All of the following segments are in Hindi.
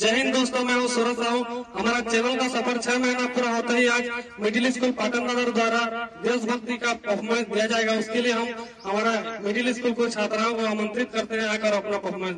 जय हिंद दोस्तों, मैं हूँ सूरज राहू हमारा चैनल का सफ़र छह महीना पूरा होता ही आज मिडिल स्कूल पाटन नगर द्वारा देशभक्ति का परफॉर्मेंस दिया जाएगा। उसके लिए हम हमारा मिडिल स्कूल को छात्राओं को आमंत्रित करते हैं आकर अपना परफॉर्मेंस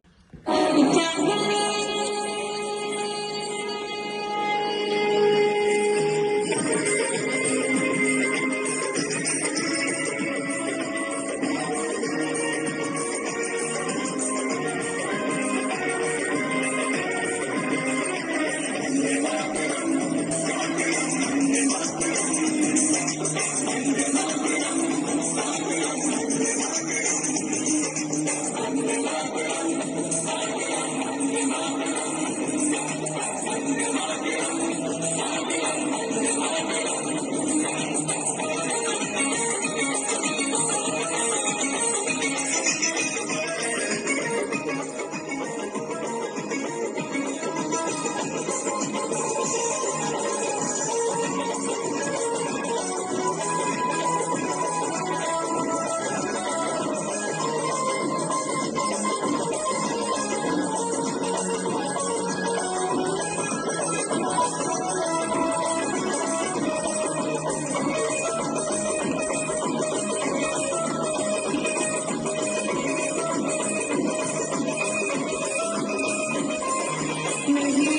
You.